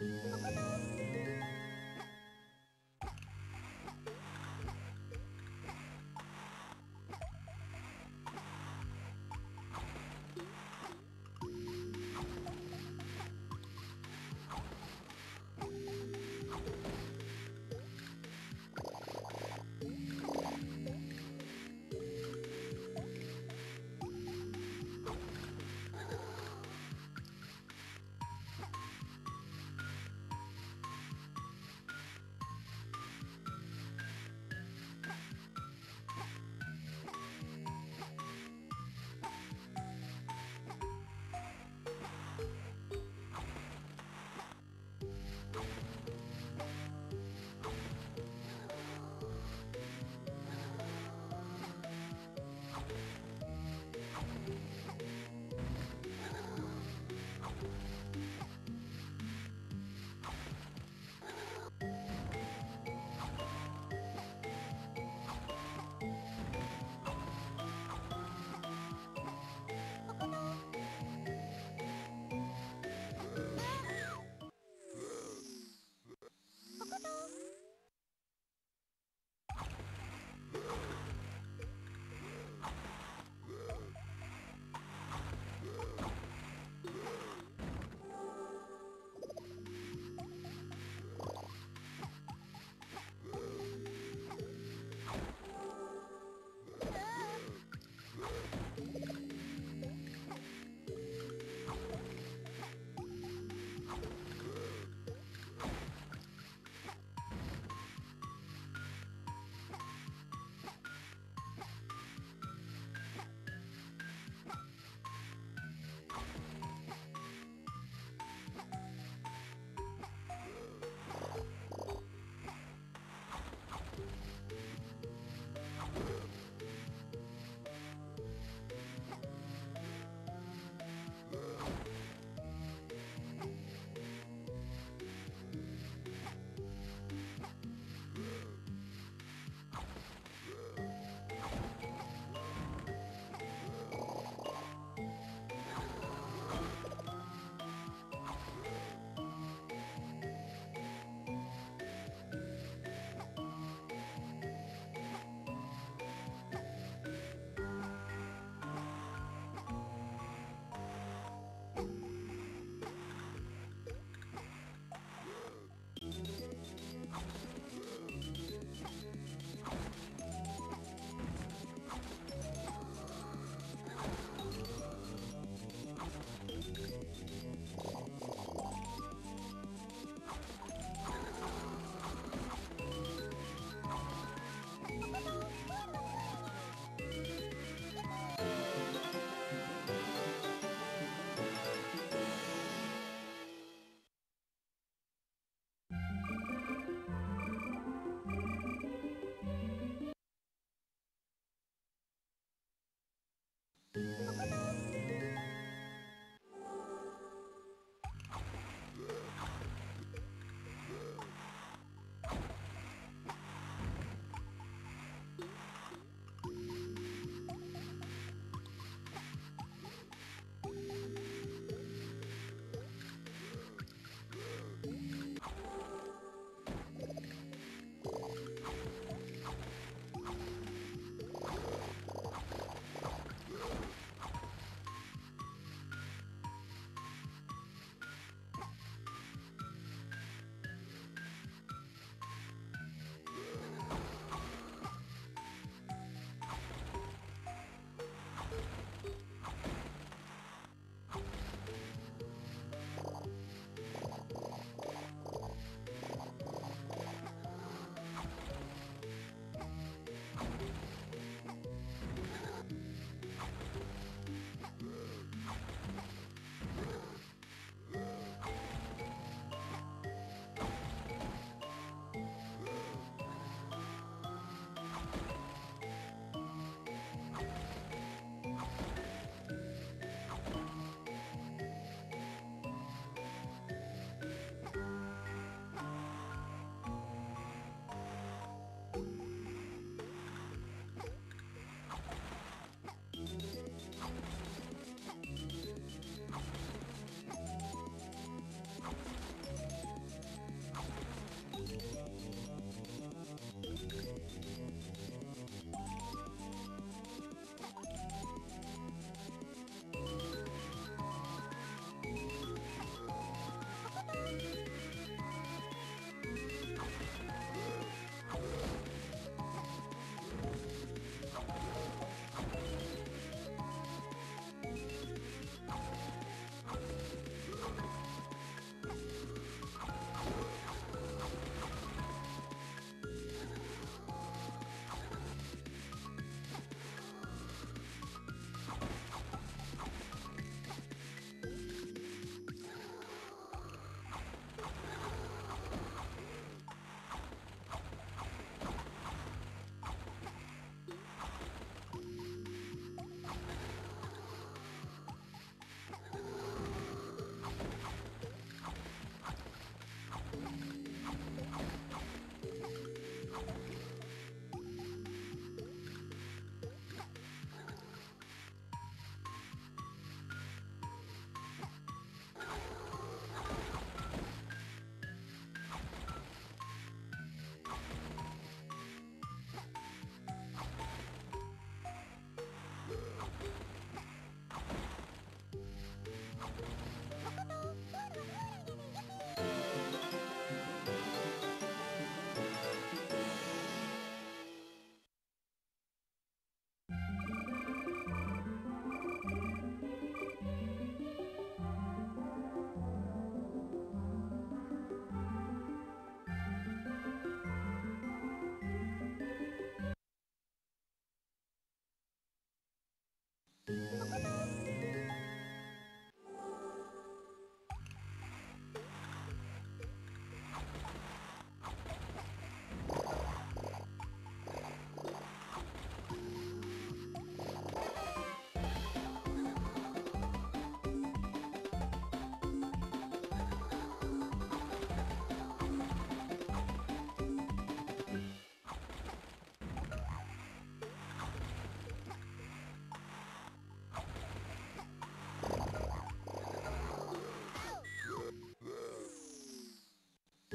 Yeah.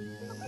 Yeah.